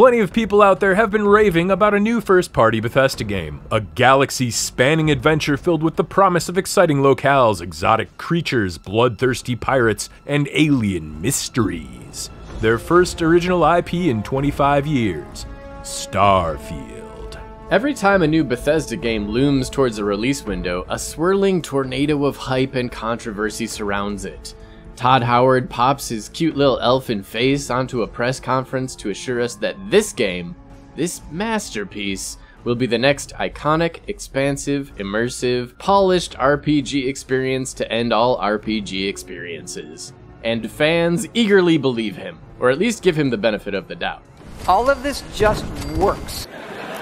Plenty of people out there have been raving about a new first party Bethesda game, a galaxy spanning adventure filled with the promise of exciting locales, exotic creatures, bloodthirsty pirates, and alien mysteries. Their first original IP in 25 years Starfield. Every time a new Bethesda game looms towards a release window, a swirling tornado of hype and controversy surrounds it. Todd Howard pops his cute little elfin face onto a press conference to assure us that this game, this masterpiece, will be the next iconic, expansive, immersive, polished RPG experience to end all RPG experiences. And fans eagerly believe him, or at least give him the benefit of the doubt. All of this just works.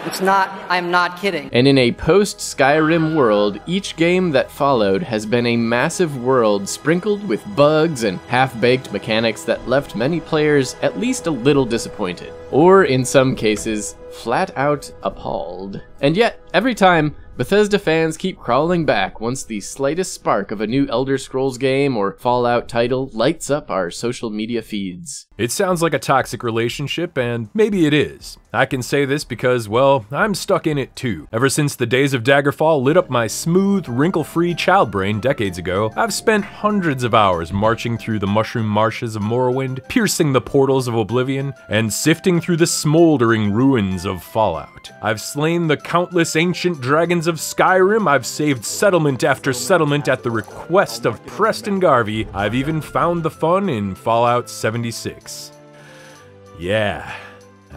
It's not, I'm not kidding. And in a post Skyrim world, each game that followed has been a massive world sprinkled with bugs and half baked mechanics that left many players at least a little disappointed, or in some cases, flat out appalled. And yet, every time, Bethesda fans keep crawling back once the slightest spark of a new Elder Scrolls game or Fallout title lights up our social media feeds. It sounds like a toxic relationship, and maybe it is. I can say this because, well, I'm stuck in it too. Ever since the days of Daggerfall lit up my smooth, wrinkle-free child brain decades ago, I've spent hundreds of hours marching through the mushroom marshes of Morrowind, piercing the portals of Oblivion, and sifting through the smoldering ruins of Fallout. I've slain the countless ancient dragons of Skyrim, I've saved settlement after settlement at the request of Preston Garvey, I've even found the fun in Fallout 76. Yeah,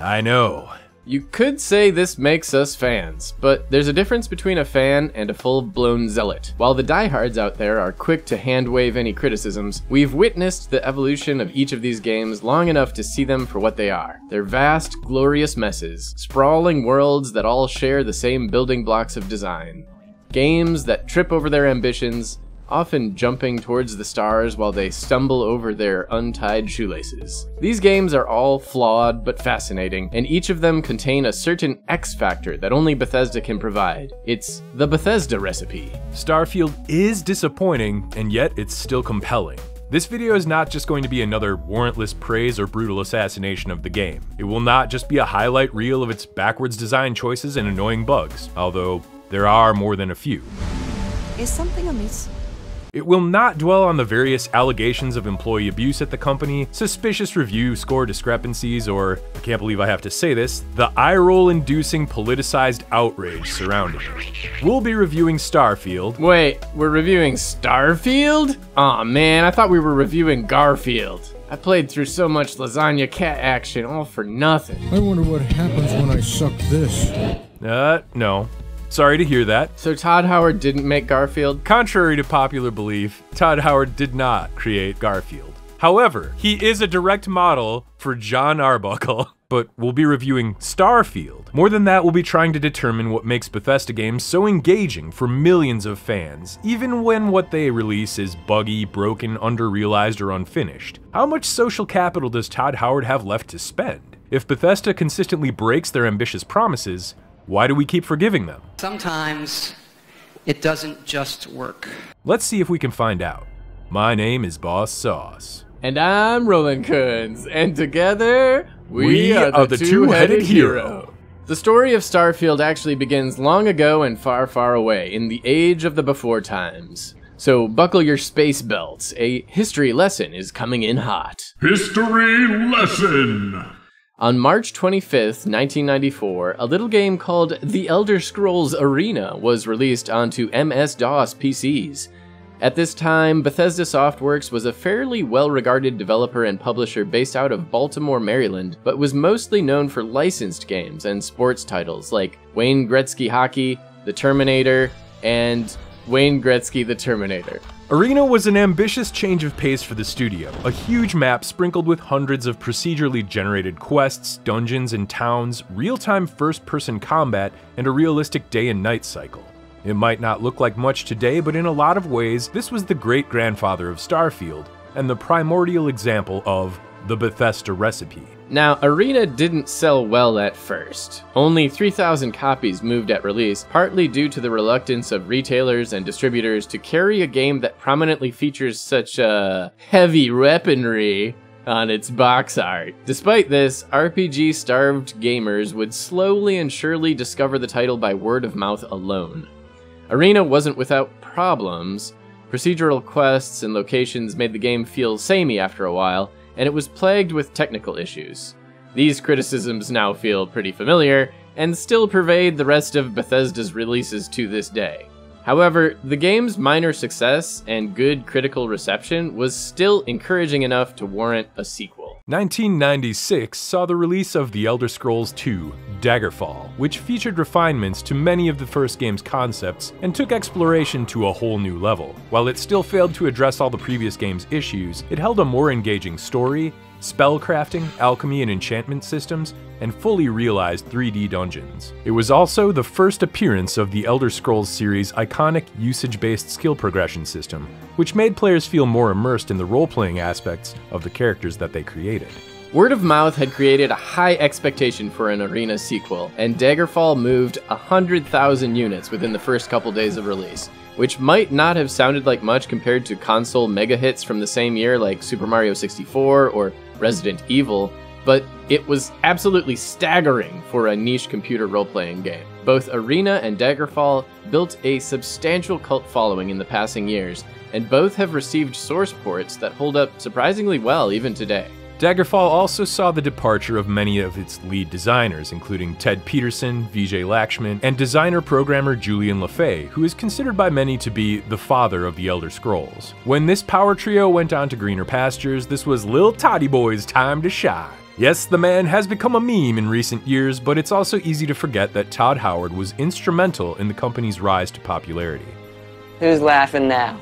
I know. You could say this makes us fans, but there's a difference between a fan and a full blown zealot. While the diehards out there are quick to handwave any criticisms, we've witnessed the evolution of each of these games long enough to see them for what they are. They're vast, glorious messes, sprawling worlds that all share the same building blocks of design. Games that trip over their ambitions, often jumping towards the stars while they stumble over their untied shoelaces. These games are all flawed but fascinating, and each of them contain a certain X factor that only Bethesda can provide. It's the Bethesda recipe. Starfield is disappointing, and yet it's still compelling. This video is not just going to be another warrantless praise or brutal assassination of the game. It will not just be a highlight reel of its backwards design choices and annoying bugs, although there are more than a few. Is something amiss? It will not dwell on the various allegations of employee abuse at the company, suspicious review score discrepancies, or, I can't believe I have to say this, the eye roll inducing politicized outrage surrounding it. We'll be reviewing Starfield. Wait, we're reviewing Starfield? Aw oh, man, I thought we were reviewing Garfield. I played through so much lasagna cat action all for nothing. I wonder what happens when I suck this. Uh, no. Sorry to hear that. So Todd Howard didn't make Garfield? Contrary to popular belief, Todd Howard did not create Garfield. However, he is a direct model for John Arbuckle, but we'll be reviewing Starfield. More than that, we'll be trying to determine what makes Bethesda games so engaging for millions of fans, even when what they release is buggy, broken, underrealized, or unfinished. How much social capital does Todd Howard have left to spend? If Bethesda consistently breaks their ambitious promises, why do we keep forgiving them? Sometimes it doesn't just work. Let's see if we can find out. My name is Bawss Sawss. And I'm Rollin Kunz, and together we, We are the, are the two-headed, two-headed hero. hero. The story of Starfield actually begins long ago and far, far away, in the age of the before times. So buckle your space belts. A history lesson is coming in hot. History lesson. On March 25th, 1994, a little game called The Elder Scrolls Arena was released onto MS-DOS PCs. At this time, Bethesda Softworks was a fairly well-regarded developer and publisher based out of Baltimore, Maryland, but was mostly known for licensed games and sports titles like Wayne Gretzky Hockey, The Terminator, and Wayne Gretzky the Terminator. Arena was an ambitious change of pace for the studio, a huge map sprinkled with hundreds of procedurally generated quests, dungeons, and towns, real-time first-person combat, and a realistic day and night cycle. It might not look like much today, but in a lot of ways, this was the great-grandfather of Starfield, and the primordial example of the Bethesda recipe. Now, Arena didn't sell well at first. Only 3,000 copies moved at release, partly due to the reluctance of retailers and distributors to carry a game that prominently features such uh, heavy weaponry. on its box art. Despite this, RPG starved gamers would slowly and surely discover the title by word of mouth alone. Arena wasn't without problems. Procedural quests and locations made the game feel samey after a while, and it was plagued with technical issues. These criticisms now feel pretty familiar, and still pervade the rest of Bethesda's releases to this day. However, the game's minor success and good critical reception was still encouraging enough to warrant a sequel. 1996 saw the release of The Elder Scrolls II Daggerfall, which featured refinements to many of the first game's concepts and took exploration to a whole new level. While it still failed to address all the previous game's issues, it held a more engaging story, spellcrafting, alchemy, and enchantment systems, and fully realized 3D dungeons. It was also the first appearance of the Elder Scrolls series' iconic usage-based skill progression system, which made players feel more immersed in the role-playing aspects of the characters that they created. Word of mouth had created a high expectation for an Arena sequel, and Daggerfall moved 100,000 units within the first couple days of release, which might not have sounded like much compared to console mega hits from the same year like Super Mario 64 or Resident Evil, but it was absolutely staggering for a niche computer role playing game. Both Arena and Daggerfall built a substantial cult following in the passing years, and both have received source ports that hold up surprisingly well even today. Daggerfall also saw the departure of many of its lead designers, including Ted Peterson, Vijay Lakshman, and designer programmer Julian LeFay, who is considered by many to be the father of the Elder Scrolls. When this power trio went on to greener pastures, this was Lil Toddy Boy's time to shine. Yes, the man has become a meme in recent years, but it's also easy to forget that Todd Howard was instrumental in the company's rise to popularity. Who's laughing now?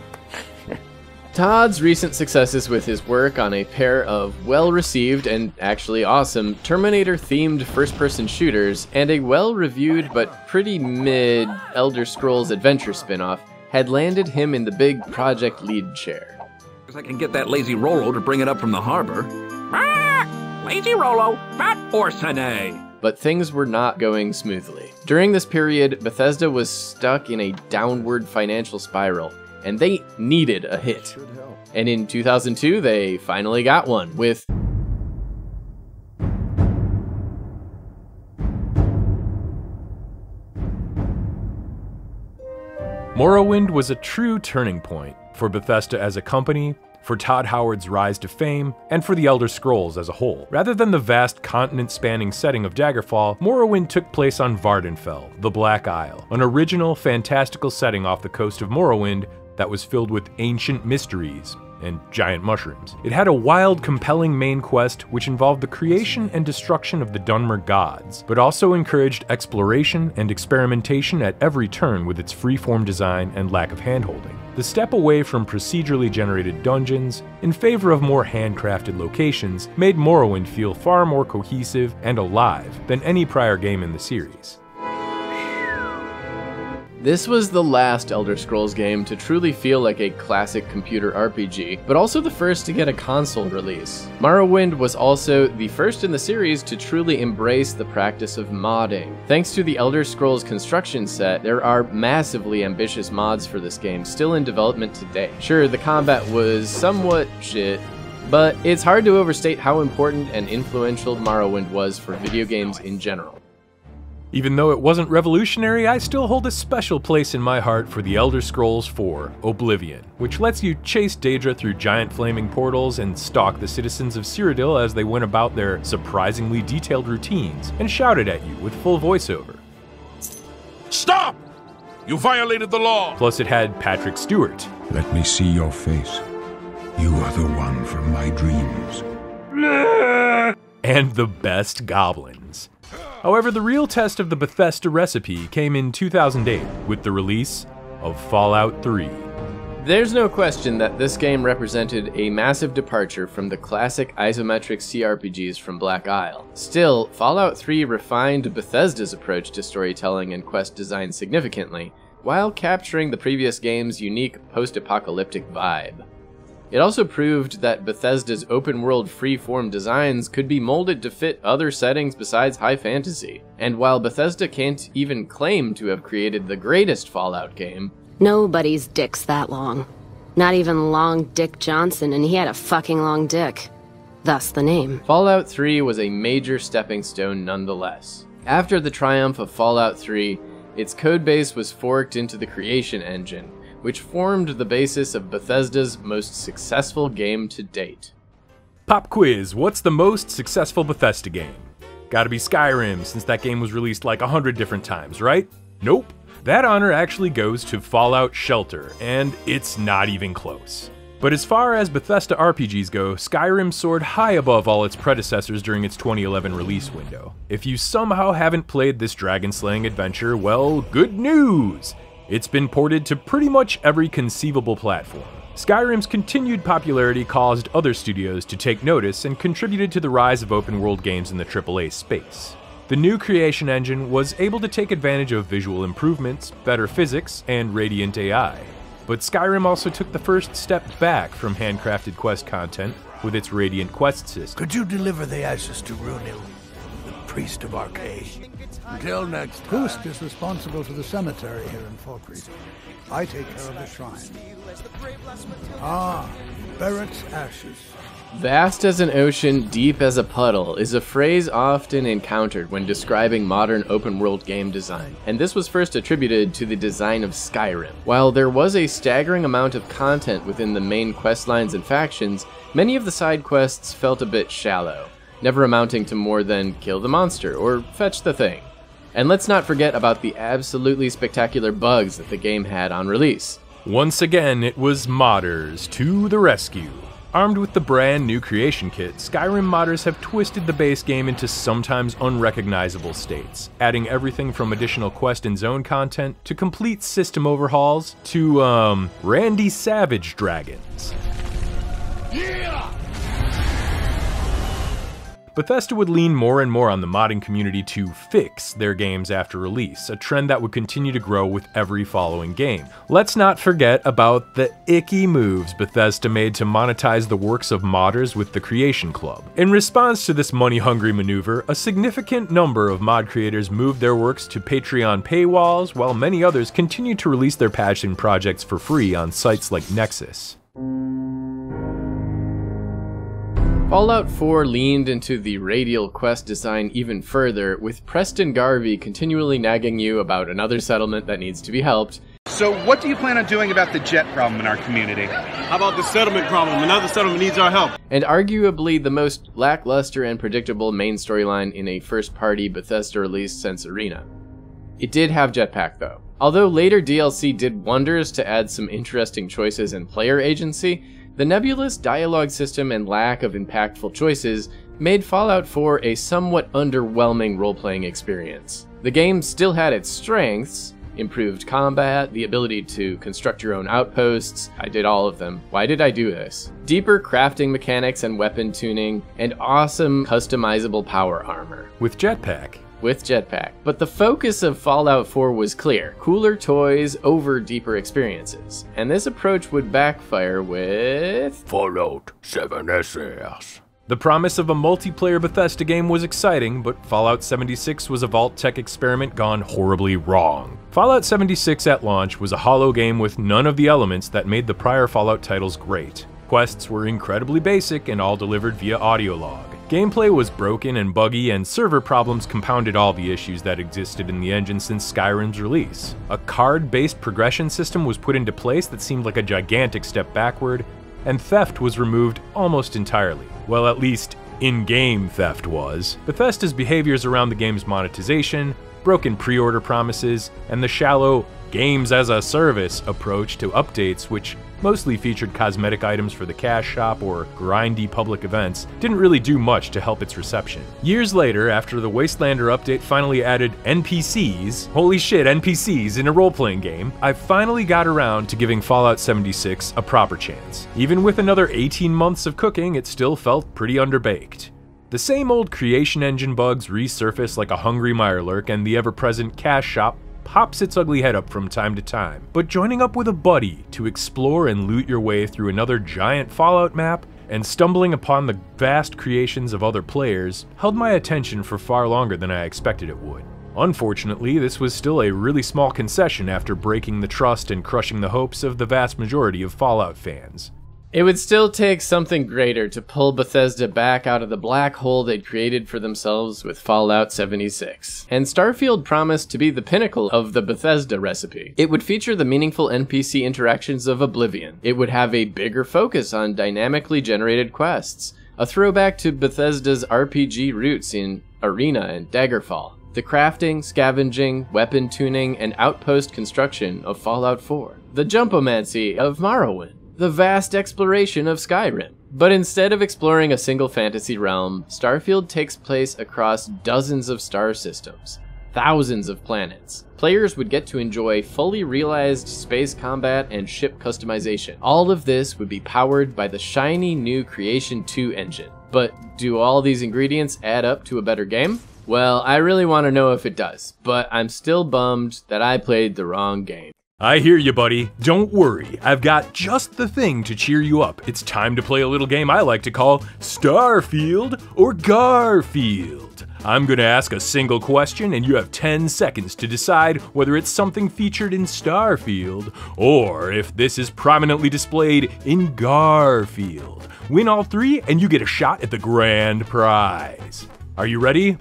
Todd's recent successes with his work on a pair of well received and actually awesome Terminator themed first person shooters and a well reviewed but pretty mid Elder Scrolls adventure spin off had landed him in the big project lead chair. I can get that lazy Rolo to bring it up from the harbor. Ah! Lazy Rolo, fat Orsine! But things were not going smoothly. During this period, Bethesda was stuck in a downward financial spiral and they needed a hit. And in 2002, they finally got one with Morrowind was a true turning point for Bethesda as a company, for Todd Howard's rise to fame, and for the Elder Scrolls as a whole. Rather than the vast continent spanning setting of Daggerfall, Morrowind took place on Vvardenfell, the Black Isle, an original, fantastical setting off the coast of Morrowind that was filled with ancient mysteries and giant mushrooms. It had a wild, compelling main quest which involved the creation and destruction of the Dunmer gods, but also encouraged exploration and experimentation at every turn with its freeform design and lack of handholding. The step away from procedurally generated dungeons in favor of more handcrafted locations made Morrowind feel far more cohesive and alive than any prior game in the series. This was the last Elder Scrolls game to truly feel like a classic computer RPG, but also the first to get a console release. Morrowind was also the first in the series to truly embrace the practice of modding. Thanks to the Elder Scrolls construction set, there are massively ambitious mods for this game still in development today. Sure, the combat was somewhat shit, but it's hard to overstate how important and influential Morrowind was for video games in general. Even though it wasn't revolutionary, I still hold a special place in my heart for The Elder Scrolls IV Oblivion, which lets you chase Daedra through giant flaming portals and stalk the citizens of Cyrodiil as they went about their surprisingly detailed routines, and shouted at you with full voiceover. Stop! You violated the law! Plus, it had Patrick Stewart. Let me see your face. You are the one from my dreams. And the best goblins. However, the real test of the Bethesda recipe came in 2008 with the release of Fallout 3. There's no question that this game represented a massive departure from the classic isometric CRPGs from Black Isle. Still, Fallout 3 refined Bethesda's approach to storytelling and quest design significantly, while capturing the previous game's unique post apocalyptic vibe. It also proved that Bethesda's open world freeform designs could be molded to fit other settings besides high fantasy. And while Bethesda can't even claim to have created the greatest Fallout game, Nobody's dick's that long. Not even Long Dick Johnson, and he had a fucking long dick. thus the name. Fallout 3 was a major stepping stone nonetheless. After the triumph of Fallout 3, its codebase was forked into the Creation Engine, which formed the basis of Bethesda's most successful game to date. Pop quiz What's the most successful Bethesda game? Gotta be Skyrim, since that game was released like a hundred different times, right? Nope. That honor actually goes to Fallout Shelter, and it's not even close. But as far as Bethesda RPGs go, Skyrim soared high above all its predecessors during its 2011 release window. If you somehow haven't played this dragon slaying adventure, well, good news! It's been ported to pretty much every conceivable platform. Skyrim's continued popularity caused other studios to take notice and contributed to the rise of open world games in the AAA space. The new Creation Engine was able to take advantage of visual improvements, better physics, and Radiant AI. But Skyrim also took the first step back from handcrafted quest content with its Radiant Quest system. Could you deliver the ashes to Runil, the priest of Arkay? Until next time. Hoost is responsible for the cemetery here in Falkreath. I take care of the shrine. Ah, Barrett's ashes. Vast as an ocean, deep as a puddle is a phrase often encountered when describing modern open world game design, and this was first attributed to the design of Skyrim. While there was a staggering amount of content within the main quest lines and factions, many of the side quests felt a bit shallow, never amounting to more than kill the monster or fetch the thing. And let's not forget about the absolutely spectacular bugs that the game had on release. Once again, it was modders to the rescue. Armed with the brand new creation kit, Skyrim modders have twisted the base game into sometimes unrecognizable states, adding everything from additional quest and zone content to complete system overhauls to, um, Randy Savage dragons. Yeah! Bethesda would lean more and more on the modding community to fix their games after release, a trend that would continue to grow with every following game. Let's not forget about the icky moves Bethesda made to monetize the works of modders with the Creation Club. In response to this money hungry maneuver, a significant number of mod creators moved their works to Patreon paywalls, while many others continued to release their passion projects for free on sites like Nexus. Fallout 4 leaned into the radiant quest design even further, with Preston Garvey continually nagging you about another settlement that needs to be helped. So, what do you plan on doing about the jet problem in our community? How about the settlement problem? Another settlement needs our help. And arguably the most lackluster and predictable main storyline in a first party Bethesda release since Arena. It did have Jetpack though. Although later DLC did wonders to add some interesting choices and player agency, the nebulous dialogue system and lack of impactful choices made Fallout 4 a somewhat underwhelming role playing experience. The game still had its strengths improved combat, the ability to construct your own outposts. I did all of them. Why did I do this? Deeper crafting mechanics and weapon tuning, and awesome customizable power armor. With Jetpack, with Jetpack. But the focus of Fallout 4 was clear cooler toys over deeper experiences. And this approach would backfire with. Fallout 76. The promise of a multiplayer Bethesda game was exciting, but Fallout 76 was a Vault-Tec experiment gone horribly wrong. Fallout 76 at launch was a hollow game with none of the elements that made the prior Fallout titles great. Quests were incredibly basic and all delivered via audio log. Gameplay was broken and buggy, and server problems compounded all the issues that existed in the engine since Skyrim's release. A card based progression system was put into place that seemed like a gigantic step backward, and theft was removed almost entirely. Well, at least in game theft was. Bethesda's behaviors around the game's monetization, broken pre order promises, and the shallow games as a service approach to updates, which mostly featured cosmetic items for the cash shop or grindy public events, didn't really do much to help its reception. Years later, after the Wastelander update finally added NPCs, holy shit, NPCs in a role playing game, I finally got around to giving Fallout 76 a proper chance. Even with another 18 months of cooking, it still felt pretty underbaked. The same old creation engine bugs resurface like a hungry mirelurk, and the ever present cash shop pops its ugly head up from time to time. But joining up with a buddy to explore and loot your way through another giant Fallout map and stumbling upon the vast creations of other players held my attention for far longer than I expected it would. Unfortunately, this was still a really small concession after breaking the trust and crushing the hopes of the vast majority of Fallout fans. It would still take something greater to pull Bethesda back out of the black hole they'd created for themselves with Fallout 76. And Starfield promised to be the pinnacle of the Bethesda recipe. It would feature the meaningful NPC interactions of Oblivion. It would have a bigger focus on dynamically generated quests, a throwback to Bethesda's RPG roots in Arena and Daggerfall, the crafting, scavenging, weapon tuning, and outpost construction of Fallout 4, the jumpomancy of Morrowind, the vast exploration of Skyrim. But instead of exploring a single fantasy realm, Starfield takes place across dozens of star systems, thousands of planets. Players would get to enjoy fully realized space combat and ship customization. All of this would be powered by the shiny new Creation 2 engine. But do all these ingredients add up to a better game? Well, I really want to know if it does, but I'm still bummed that I played the wrong game. I hear you, buddy. Don't worry, I've got just the thing to cheer you up. It's time to play a little game I like to call Starfield or Garfield. I'm gonna ask a single question, and you have 10 seconds to decide whether it's something featured in Starfield or if this is prominently displayed in Garfield. Win all three, and you get a shot at the grand prize. Are you ready?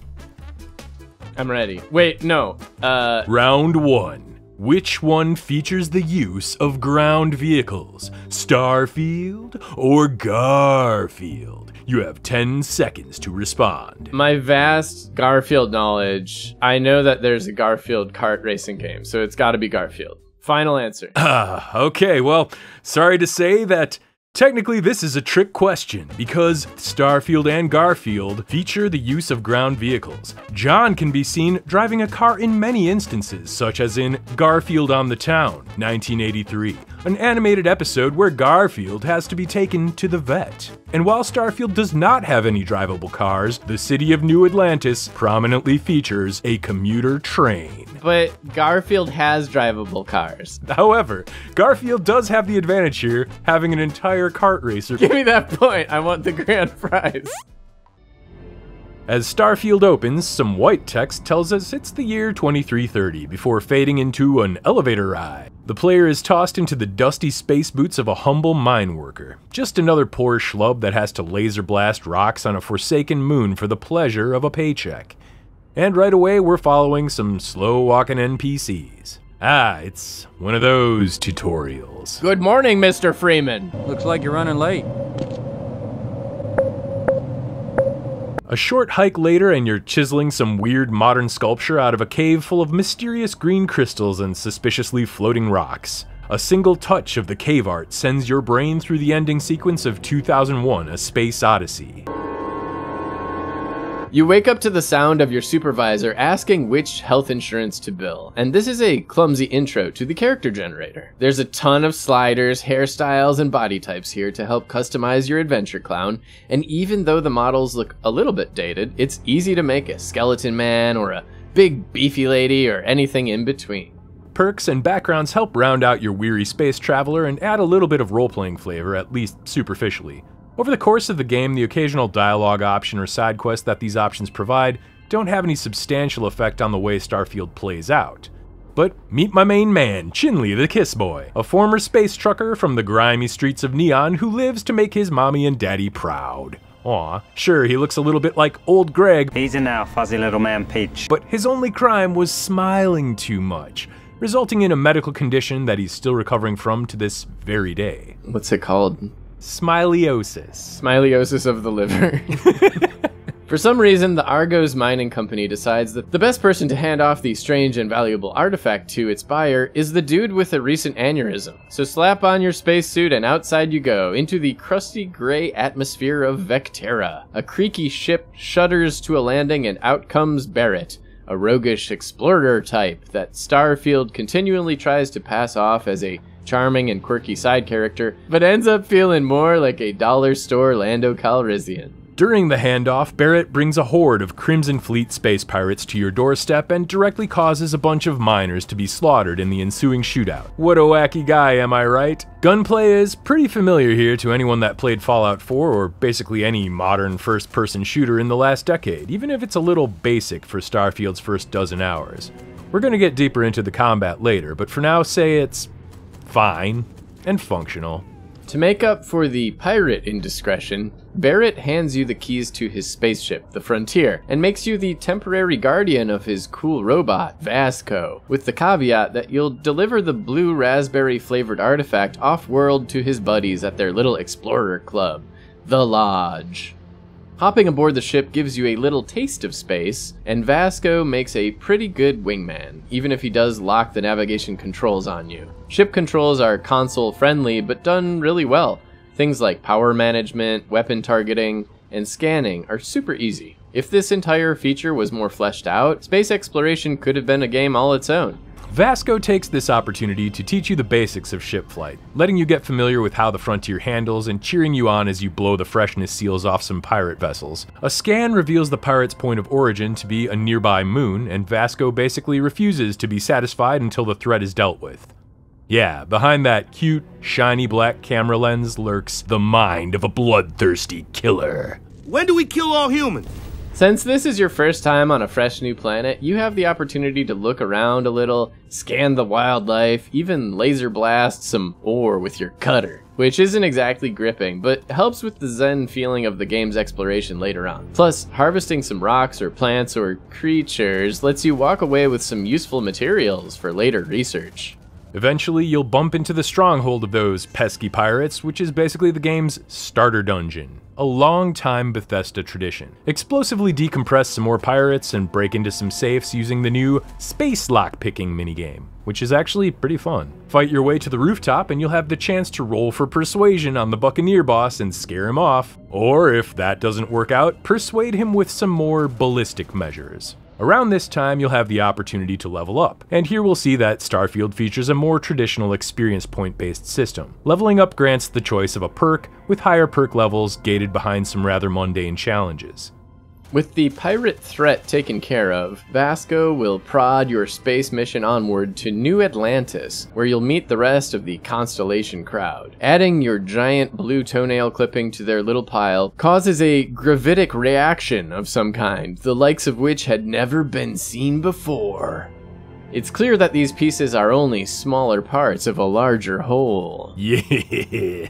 I'm ready. Wait, no. Uh. Round one. Which one features the use of ground vehicles? Starfield or Garfield? You have 10 seconds to respond. My vast Garfield knowledge, I know that there's a Garfield kart racing game, so it's gotta be Garfield. Final answer. Ah, okay, well, sorry to say that Technically, this is a trick question because Starfield and Garfield feature the use of ground vehicles. John can be seen driving a car in many instances, such as in Garfield on the Town, 1983, an animated episode where Garfield has to be taken to the vet. And while Starfield does not have any drivable cars, the city of New Atlantis prominently features a commuter train. But Garfield has drivable cars. However, Garfield does have the advantage here, having an entire kart racer. Give me that point. I want the grand prize. As Starfield opens, some white text tells us it's the year 2330 before fading into an elevator ride. The player is tossed into the dusty space boots of a humble mine worker, just another poor schlub that has to laser blast rocks on a forsaken moon for the pleasure of a paycheck. And right away, we're following some slow walking NPCs. Ah, it's one of those tutorials. Good morning, Mr. Freeman. Looks like you're running late. A short hike later, and you're chiseling some weird modern sculpture out of a cave full of mysterious green crystals and suspiciously floating rocks. A single touch of the cave art sends your brain through the ending sequence of 2001 A Space Odyssey. You wake up to the sound of your supervisor asking which health insurance to bill, and this is a clumsy intro to the character generator. There's a ton of sliders, hairstyles, and body types here to help customize your adventure clown, and even though the models look a little bit dated, it's easy to make a skeleton man or a big beefy lady or anything in between. Perks and backgrounds help round out your weary space traveler and add a little bit of role playing flavor, at least superficially. Over the course of the game, the occasional dialogue option or side quest that these options provide don't have any substantial effect on the way Starfield plays out. But meet my main man, Chinley the Kiss Boy, a former space trucker from the grimy streets of Neon who lives to make his mommy and daddy proud. Aw, sure, he looks a little bit like old Greg. Easy now, fuzzy little man Peach. But his only crime was smiling too much, resulting in a medical condition that he's still recovering from to this very day. What's it called? Smiliosis. Smiliosis of the liver. For some reason, the Argos Mining Company decides that the best person to hand off the strange and valuable artifact to its buyer is the dude with a recent aneurysm. So slap on your spacesuit and outside you go into the crusty gray atmosphere of Vectera. A creaky ship shudders to a landing and out comes Barrett, a roguish explorer type that Starfield continually tries to pass off as a charming and quirky side character, but ends up feeling more like a dollar store Lando Calrissian. During the handoff, Barrett brings a horde of Crimson Fleet space pirates to your doorstep and directly causes a bunch of miners to be slaughtered in the ensuing shootout. What a wacky guy, am I right? Gunplay is pretty familiar here to anyone that played Fallout 4 or basically any modern first person shooter in the last decade, even if it's a little basic for Starfield's first dozen hours. We're gonna get deeper into the combat later, but for now, say it's fine and functional. To make up for the pirate indiscretion, Barrett hands you the keys to his spaceship, the Frontier, and makes you the temporary guardian of his cool robot, Vasco, with the caveat that you'll deliver the blue raspberry flavored artifact off world to his buddies at their little explorer club, the Lodge. Hopping aboard the ship gives you a little taste of space, and Vasco makes a pretty good wingman, even if he does lock the navigation controls on you. Ship controls are console friendly, but done really well. Things like power management, weapon targeting, and scanning are super easy. If this entire feature was more fleshed out, space exploration could have been a game all its own. Vasco takes this opportunity to teach you the basics of ship flight, letting you get familiar with how the Frontier handles and cheering you on as you blow the freshness seals off some pirate vessels. A scan reveals the pirate's point of origin to be a nearby moon, and Vasco basically refuses to be satisfied until the threat is dealt with. Yeah, behind that cute, shiny black camera lens lurks the mind of a bloodthirsty killer. When do we kill all humans? Since this is your first time on a fresh new planet, you have the opportunity to look around a little, scan the wildlife, even laser blast some ore with your cutter, which isn't exactly gripping, but helps with the zen feeling of the game's exploration later on. Plus, harvesting some rocks or plants or creatures lets you walk away with some useful materials for later research. Eventually, you'll bump into the stronghold of those pesky pirates, which is basically the game's starter dungeon. A long-time Bethesda tradition. Explosively decompress some more pirates and break into some safes using the new Space Lockpicking minigame, which is actually pretty fun. Fight your way to the rooftop and you'll have the chance to roll for persuasion on the Buccaneer boss and scare him off. Or if that doesn't work out, persuade him with some more ballistic measures. Around this time, you'll have the opportunity to level up, and here we'll see that Starfield features a more traditional experience point based system. Leveling up grants the choice of a perk, with higher perk levels gated behind some rather mundane challenges. With the pirate threat taken care of, Vasco will prod your space mission onward to New Atlantis, where you'll meet the rest of the Constellation crowd. Adding your giant blue toenail clipping to their little pile causes a gravitic reaction of some kind, the likes of which had never been seen before. It's clear that these pieces are only smaller parts of a larger whole. Yeah.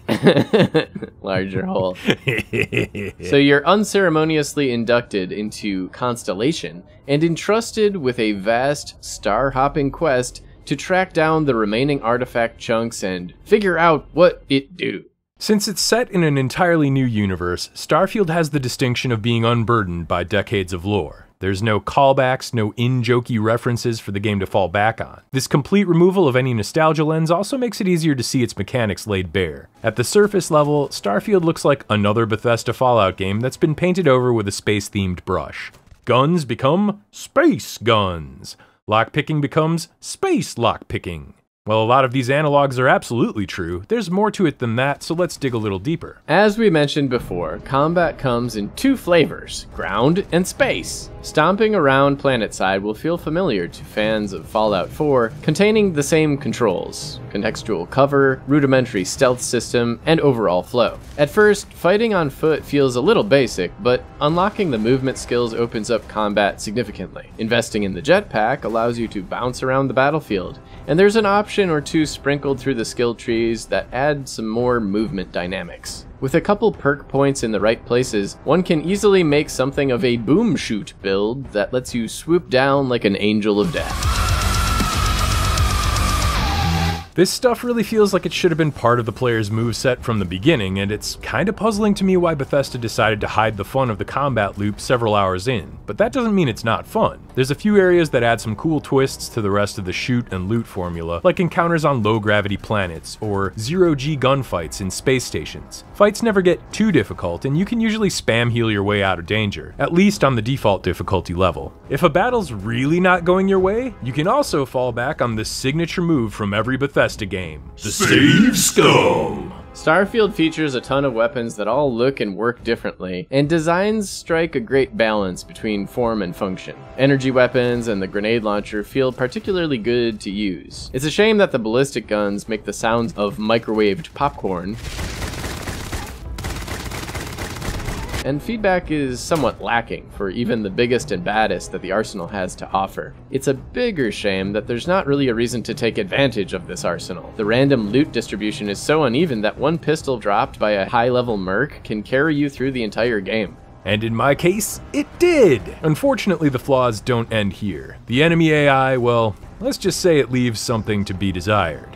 larger hole. so you're unceremoniously inducted into Constellation and entrusted with a vast, star hopping quest to track down the remaining artifact chunks and figure out what it do. Since it's set in an entirely new universe, Starfield has the distinction of being unburdened by decades of lore. There's no callbacks, no in-jokey references for the game to fall back on. This complete removal of any nostalgia lens also makes it easier to see its mechanics laid bare. At the surface level, Starfield looks like another Bethesda Fallout game that's been painted over with a space-themed brush. Guns become space guns. Lockpicking becomes space lockpicking. While a lot of these analogs are absolutely true, there's more to it than that, so let's dig a little deeper. As we mentioned before, combat comes in two flavors ground and space. Stomping around planetside will feel familiar to fans of Fallout 4, containing the same controls contextual cover, rudimentary stealth system, and overall flow. At first, fighting on foot feels a little basic, but unlocking the movement skills opens up combat significantly. Investing in the jetpack allows you to bounce around the battlefield, and there's an option or two sprinkled through the skill trees that add some more movement dynamics. With a couple perk points in the right places, one can easily make something of a boom shoot build that lets you swoop down like an angel of death. This stuff really feels like it should have been part of the player's moveset from the beginning, and it's kinda puzzling to me why Bethesda decided to hide the fun of the combat loop several hours in, but that doesn't mean it's not fun. There's a few areas that add some cool twists to the rest of the shoot and loot formula, like encounters on low-gravity planets, or zero-G gunfights in space stations. Fights never get too difficult, and you can usually spam heal your way out of danger, at least on the default difficulty level. If a battle's really not going your way, you can also fall back on the signature move from every Bethesda game. The Save Scum! Starfield features a ton of weapons that all look and work differently, and designs strike a great balance between form and function. Energy weapons and the grenade launcher feel particularly good to use. It's a shame that the ballistic guns make the sounds of microwaved popcorn, and feedback is somewhat lacking for even the biggest and baddest that the arsenal has to offer. It's a bigger shame that there's not really a reason to take advantage of this arsenal. The random loot distribution is so uneven that one pistol dropped by a high level merc can carry you through the entire game. And in my case, it did! Unfortunately, the flaws don't end here. The enemy AI, well, let's just say it leaves something to be desired.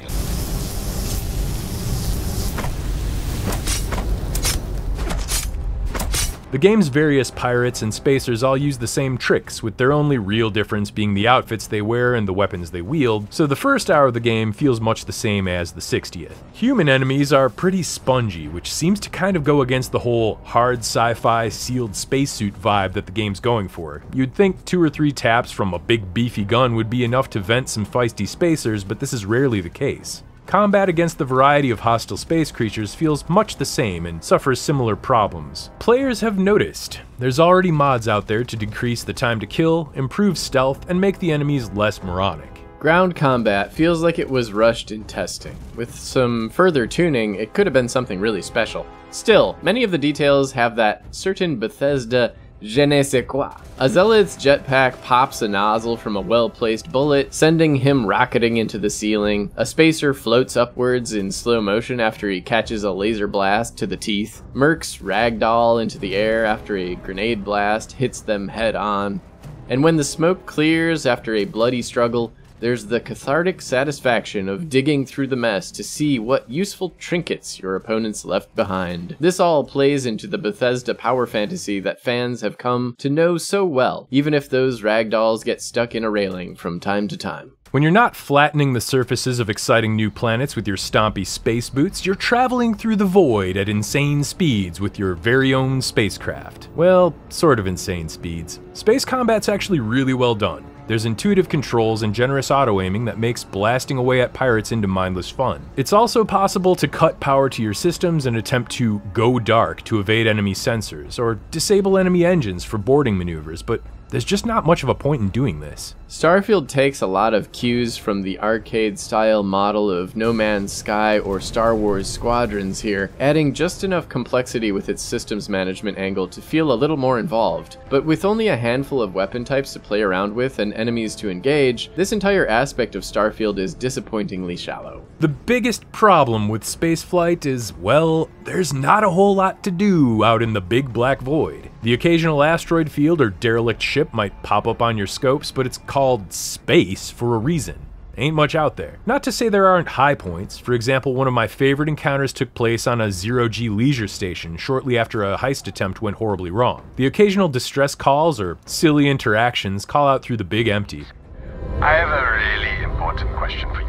The game's various pirates and spacers all use the same tricks, with their only real difference being the outfits they wear and the weapons they wield, so the first hour of the game feels much the same as the 60th. Human enemies are pretty spongy, which seems to kind of go against the whole hard sci-fi sealed spacesuit vibe that the game's going for. You'd think two or three taps from a big beefy gun would be enough to vent some feisty spacers, but this is rarely the case. Combat against the variety of hostile space creatures feels much the same and suffers similar problems. Players have noticed. There's already mods out there to decrease the time to kill, improve stealth, and make the enemies less moronic. Ground combat feels like it was rushed in testing. With some further tuning, it could have been something really special. Still, many of the details have that certain Bethesda je ne sais quoi. A zealot's jetpack pops a nozzle from a well-placed bullet, sending him rocketing into the ceiling. A spacer floats upwards in slow motion after he catches a laser blast to the teeth. Mercs ragdoll into the air after a grenade blast hits them head on. And when the smoke clears after a bloody struggle, there's the cathartic satisfaction of digging through the mess to see what useful trinkets your opponents left behind. This all plays into the Bethesda power fantasy that fans have come to know so well, even if those ragdolls get stuck in a railing from time to time. When you're not flattening the surfaces of exciting new planets with your stompy space boots, you're traveling through the void at insane speeds with your very own spacecraft. Well, sort of insane speeds. Space combat's actually really well done. There's intuitive controls and generous auto-aiming that makes blasting away at pirates into mindless fun. It's also possible to cut power to your systems and attempt to go dark to evade enemy sensors, or disable enemy engines for boarding maneuvers, but there's just not much of a point in doing this. Starfield takes a lot of cues from the arcade style model of No Man's Sky or Star Wars Squadrons here, adding just enough complexity with its systems management angle to feel a little more involved. But with only a handful of weapon types to play around with and enemies to engage, this entire aspect of Starfield is disappointingly shallow. The biggest problem with spaceflight is, well, there's not a whole lot to do out in the big black void. The occasional asteroid field or derelict ship might pop up on your scopes, but it's called space for a reason. Ain't much out there. Not to say there aren't high points. For example, one of my favorite encounters took place on a zero G leisure station shortly after a heist attempt went horribly wrong. The occasional distress calls or silly interactions call out through the big empty. I have a really important question for you.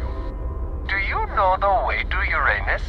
Do you know the way to Uranus?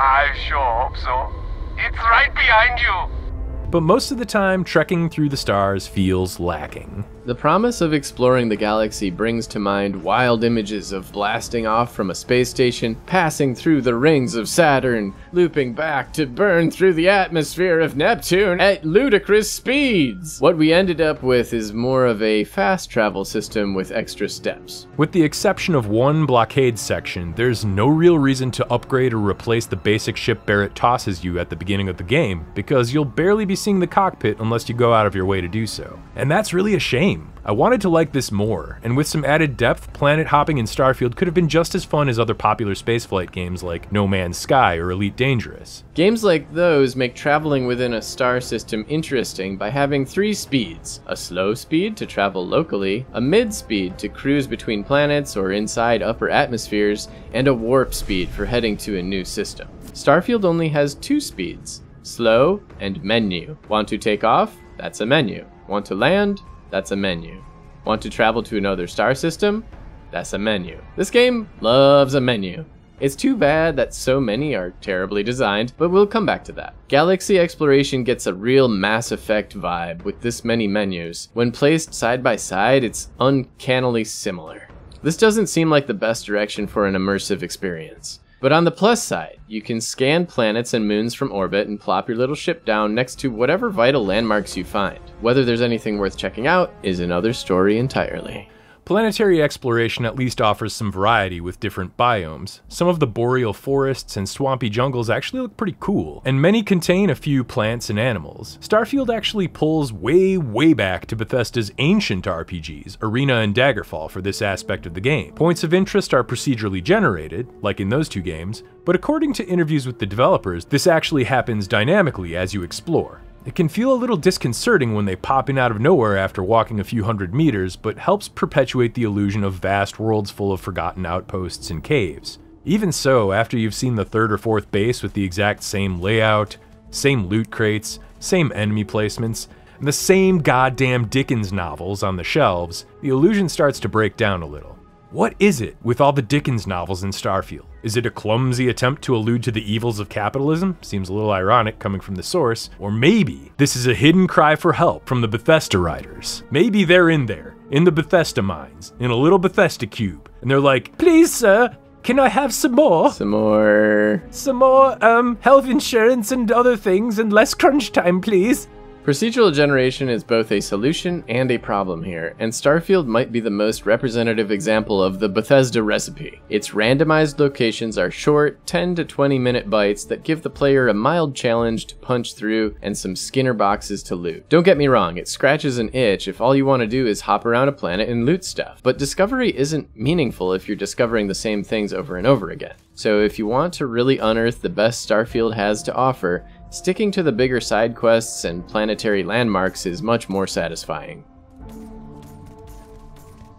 I sure hope so. It's right behind you. But most of the time, trekking through the stars feels lacking. The promise of exploring the galaxy brings to mind wild images of blasting off from a space station, passing through the rings of Saturn, looping back to burn through the atmosphere of Neptune at ludicrous speeds. What we ended up with is more of a fast travel system with extra steps. With the exception of one blockade section, there's no real reason to upgrade or replace the basic ship Barrett tosses you at the beginning of the game, because you'll barely be seeing the cockpit unless you go out of your way to do so. And that's really a shame. I wanted to like this more, and with some added depth, planet hopping in Starfield could have been just as fun as other popular spaceflight games like No Man's Sky or Elite Dangerous. Games like those make traveling within a star system interesting by having three speeds a slow speed to travel locally, a mid speed to cruise between planets or inside upper atmospheres, and a warp speed for heading to a new system. Starfield only has two speeds slow and menu. Want to take off? That's a menu. Want to land? That's a menu. Want to travel to another star system? That's a menu. This game loves a menu. It's too bad that so many are terribly designed, but we'll come back to that. Galaxy exploration gets a real Mass Effect vibe with this many menus. When placed side by side, it's uncannily similar. This doesn't seem like the best direction for an immersive experience. But on the plus side, you can scan planets and moons from orbit and plop your little ship down next to whatever vital landmarks you find. Whether there's anything worth checking out is another story entirely. Planetary exploration at least offers some variety with different biomes. Some of the boreal forests and swampy jungles actually look pretty cool, and many contain a few plants and animals. Starfield actually pulls way, way back to Bethesda's ancient RPGs, Arena and Daggerfall, for this aspect of the game. Points of interest are procedurally generated, like in those two games, but according to interviews with the developers, this actually happens dynamically as you explore. It can feel a little disconcerting when they pop in out of nowhere after walking a few hundred meters, but helps perpetuate the illusion of vast worlds full of forgotten outposts and caves. Even so, after you've seen the third or fourth base with the exact same layout, same loot crates, same enemy placements, and the same goddamn Dickens novels on the shelves, the illusion starts to break down a little. What is it with all the Dickens novels in Starfield? Is it a clumsy attempt to allude to the evils of capitalism? Seems a little ironic coming from the source. Or maybe this is a hidden cry for help from the Bethesda writers. Maybe they're in there, in the Bethesda mines, in a little Bethesda cube, and they're like, please, sir, can I have some more? Some more. Some more, um, health insurance and other things and less crunch time, please. Procedural generation is both a solution and a problem here, and Starfield might be the most representative example of the Bethesda recipe. Its randomized locations are short, 10 to 20 minute bites that give the player a mild challenge to punch through and some Skinner boxes to loot. Don't get me wrong, it scratches an itch if all you want to do is hop around a planet and loot stuff, but discovery isn't meaningful if you're discovering the same things over and over again. So if you want to really unearth the best Starfield has to offer, Sticking to the bigger side quests and planetary landmarks is much more satisfying.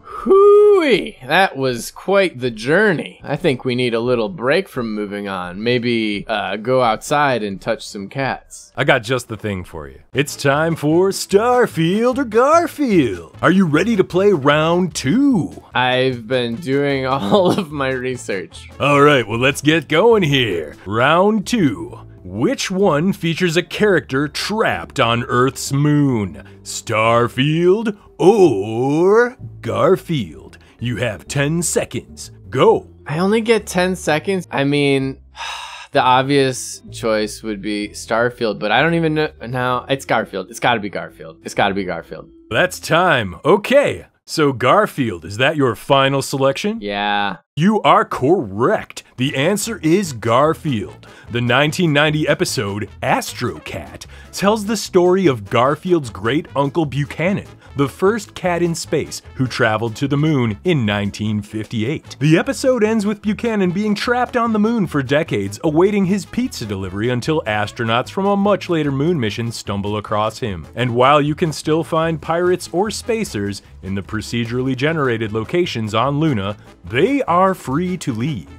Hooey! That was quite the journey. I think we need a little break from moving on. Maybe uh, go outside and touch some cats. I got just the thing for you. It's time for Starfield or Garfield. Are you ready to play round two? I've been doing all of my research. All right, well, let's get going here. Round two. Which one features a character trapped on Earth's moon? Starfield or Garfield? You have 10 seconds. Go. I only get 10 seconds. I mean, the obvious choice would be Starfield, but I don't even know. No, it's Garfield. It's gotta be Garfield. It's gotta be Garfield. That's time. Okay. So, Garfield, is that your final selection? Yeah. You are correct. The answer is Garfield. The 1990 episode Astro Cat tells the story of Garfield's great uncle Buchanan, the first cat in space who traveled to the moon in 1958. The episode ends with Buchanan being trapped on the moon for decades, awaiting his pizza delivery until astronauts from a much later moon mission stumble across him. And while you can still find pirates or spacers in the procedurally generated locations on Luna, they are free to leave.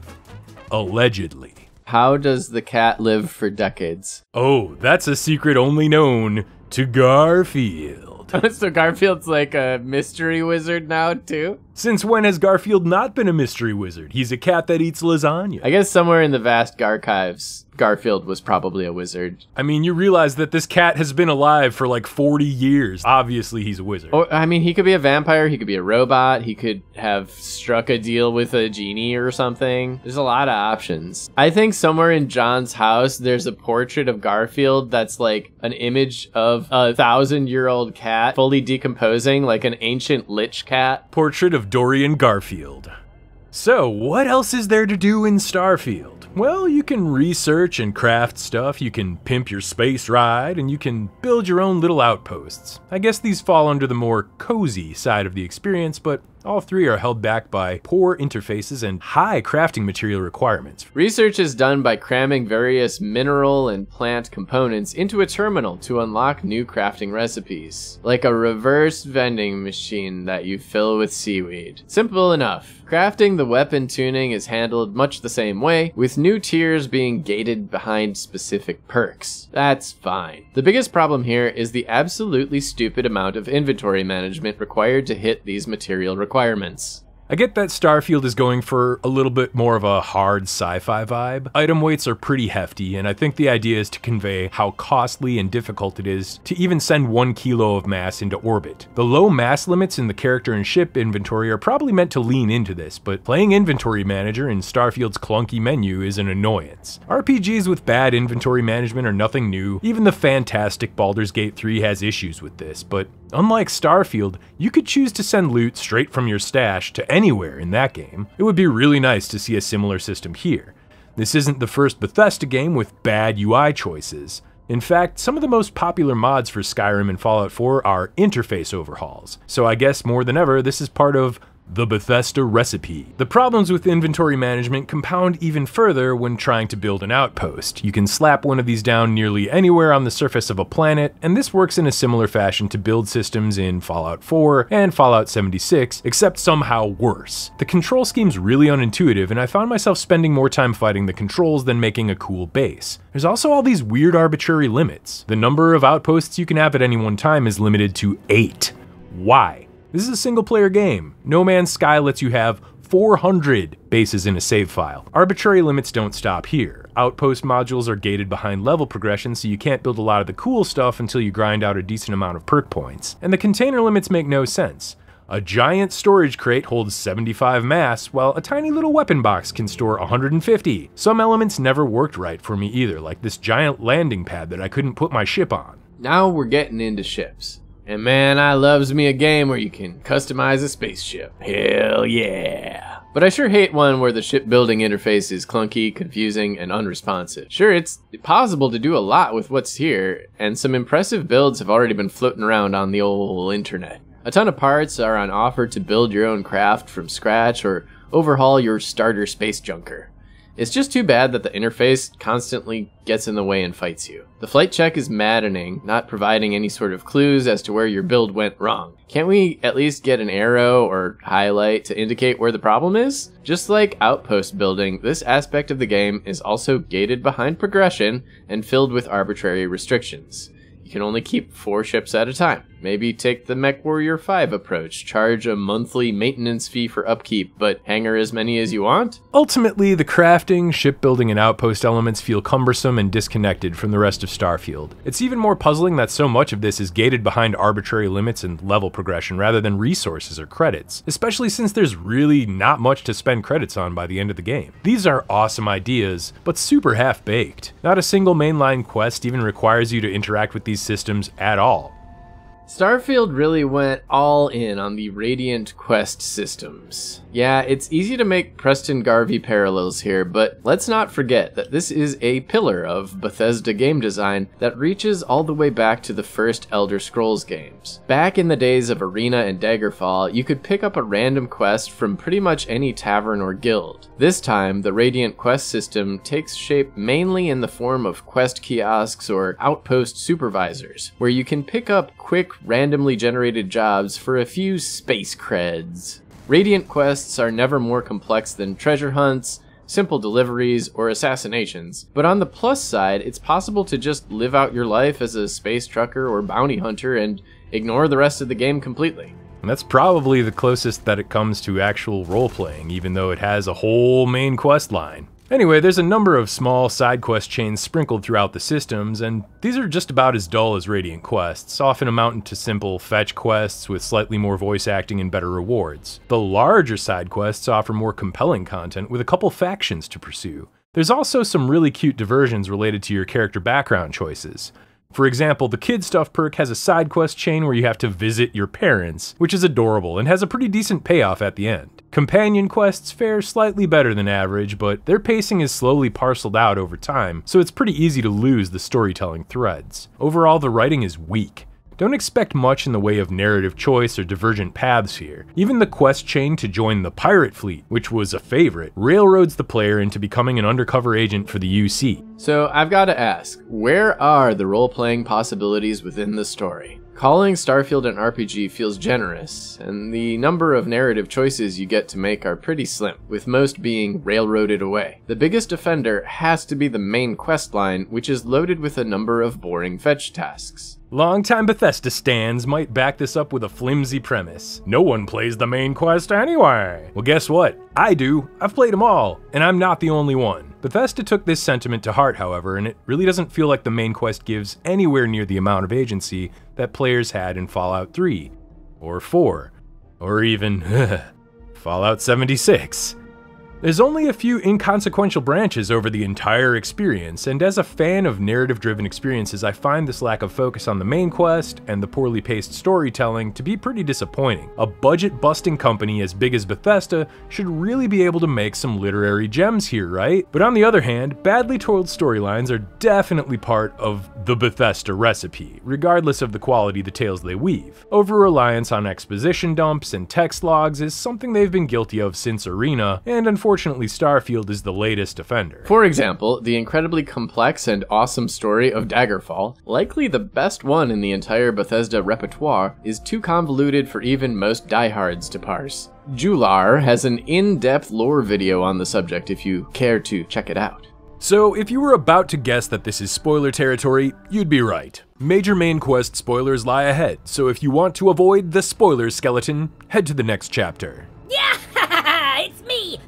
Allegedly. How does the cat live for decades? Oh, that's a secret only known to Garfield. so Garfield's like a mystery wizard now, too? Since when has Garfield not been a mystery wizard? He's a cat that eats lasagna. I guess somewhere in the vast archives, Garfield was probably a wizard. I mean, you realize that this cat has been alive for like 40 years. Obviously, he's a wizard. Or, I mean, he could be a vampire, he could be a robot, he could have struck a deal with a genie or something. There's a lot of options. I think somewhere in John's house, there's a portrait of Garfield that's like an image of a thousand year old cat fully decomposing, like an ancient lich cat. Portrait of Dorian Garfield. So, what else is there to do in Starfield? Well, you can research and craft stuff, you can pimp your space ride, and you can build your own little outposts. I guess these fall under the more cozy side of the experience, but all three are held back by poor interfaces and high crafting material requirements. Research is done by cramming various mineral and plant components into a terminal to unlock new crafting recipes, like a reverse vending machine that you fill with seaweed. Simple enough. Crafting the weapon tuning is handled much the same way, with new tiers being gated behind specific perks. That's fine. The biggest problem here is the absolutely stupid amount of inventory management required to hit these material requirements. I get that Starfield is going for a little bit more of a hard sci fi vibe. Item weights are pretty hefty, and I think the idea is to convey how costly and difficult it is to even send one kilo of mass into orbit. The low mass limits in the character and ship inventory are probably meant to lean into this, but playing Inventory Manager in Starfield's clunky menu is an annoyance. RPGs with bad inventory management are nothing new, even the fantastic Baldur's Gate 3 has issues with this, but Unlike Starfield, you could choose to send loot straight from your stash to anywhere in that game. It would be really nice to see a similar system here. This isn't the first Bethesda game with bad UI choices. In fact, some of the most popular mods for Skyrim and Fallout 4 are interface overhauls, so I guess more than ever this is part of the Bethesda recipe. The problems with inventory management compound even further when trying to build an outpost. You can slap one of these down nearly anywhere on the surface of a planet, and this works in a similar fashion to build systems in Fallout 4 and Fallout 76, except somehow worse. The control scheme's really unintuitive, and I found myself spending more time fighting the controls than making a cool base. There's also all these weird arbitrary limits. The number of outposts you can have at any one time is limited to 8. Why? This is a single player game. No Man's Sky lets you have 400 bases in a save file. Arbitrary limits don't stop here. Outpost modules are gated behind level progression, so you can't build a lot of the cool stuff until you grind out a decent amount of perk points. And the container limits make no sense. A giant storage crate holds 75 mass, while a tiny little weapon box can store 150. Some elements never worked right for me either, like this giant landing pad that I couldn't put my ship on. Now we're getting into ships. And man, I loves me a game where you can customize a spaceship. Hell yeah. But I sure hate one where the shipbuilding interface is clunky, confusing, and unresponsive. Sure, it's possible to do a lot with what's here, and some impressive builds have already been floating around on the old internet. A ton of parts are on offer to build your own craft from scratch or overhaul your starter space junker. It's just too bad that the interface constantly gets in the way and fights you. The flight check is maddening, not providing any sort of clues as to where your build went wrong. Can't we at least get an arrow or highlight to indicate where the problem is? Just like outpost building, this aspect of the game is also gated behind progression and filled with arbitrary restrictions. You can only keep four ships at a time. Maybe take the MechWarrior 5 approach, charge a monthly maintenance fee for upkeep, but hangar as many as you want? Ultimately, the crafting, shipbuilding, and outpost elements feel cumbersome and disconnected from the rest of Starfield. It's even more puzzling that so much of this is gated behind arbitrary limits and level progression rather than resources or credits, especially since there's really not much to spend credits on by the end of the game. These are awesome ideas, but super half-baked. Not a single mainline quest even requires you to interact with these systems at all. Starfield really went all in on the Radiant Quest systems. Yeah, it's easy to make Preston Garvey parallels here, but let's not forget that this is a pillar of Bethesda game design that reaches all the way back to the first Elder Scrolls games. Back in the days of Arena and Daggerfall, you could pick up a random quest from pretty much any tavern or guild. This time, the Radiant Quest system takes shape mainly in the form of quest kiosks or outpost supervisors, where you can pick up quick, randomly generated jobs for a few space creds. Radiant quests are never more complex than treasure hunts, simple deliveries, or assassinations. But on the plus side, it's possible to just live out your life as a space trucker or bounty hunter and ignore the rest of the game completely. And that's probably the closest that it comes to actual role playing, even though it has a whole main quest line. Anyway, there's a number of small side quest chains sprinkled throughout the systems, and these are just about as dull as Radiant quests, often amounting to simple fetch quests with slightly more voice acting and better rewards. The larger side quests offer more compelling content with a couple factions to pursue. There's also some really cute diversions related to your character background choices. For example, the Kid Stuff perk has a side quest chain where you have to visit your parents, which is adorable and has a pretty decent payoff at the end. Companion quests fare slightly better than average, but their pacing is slowly parceled out over time, so it's pretty easy to lose the storytelling threads. Overall, the writing is weak. Don't expect much in the way of narrative choice or divergent paths here. Even the quest chain to join the pirate fleet, which was a favorite, railroads the player into becoming an undercover agent for the UC. So I've got to ask, where are the role playing possibilities within the story? Calling Starfield an RPG feels generous, and the number of narrative choices you get to make are pretty slim, with most being railroaded away. The biggest offender has to be the main quest line, which is loaded with a number of boring fetch tasks. Longtime Bethesda stands might back this up with a flimsy premise. No one plays the main quest anyway. Well, guess what? I do. I've played them all, and I'm not the only one. Bethesda took this sentiment to heart, however, and it really doesn't feel like the main quest gives anywhere near the amount of agency that players had in Fallout 3, or 4, or even Fallout 76. There's only a few inconsequential branches over the entire experience, and as a fan of narrative driven experiences, I find this lack of focus on the main quest and the poorly paced storytelling to be pretty disappointing. A budget busting company as big as Bethesda should really be able to make some literary gems here, right? But on the other hand, badly told storylines are definitely part of the Bethesda recipe, regardless of the quality the tales they weave. Over reliance on exposition dumps and text logs is something they've been guilty of since Arena, and unfortunately, Unfortunately, Starfield is the latest offender. For example, the incredibly complex and awesome story of Daggerfall, likely the best one in the entire Bethesda repertoire, is too convoluted for even most diehards to parse. Jular has an in-depth lore video on the subject if you care to check it out. So, if you were about to guess that this is spoiler territory, you'd be right. Major main quest spoilers lie ahead, so if you want to avoid the spoiler skeleton, head to the next chapter. Yeah, it's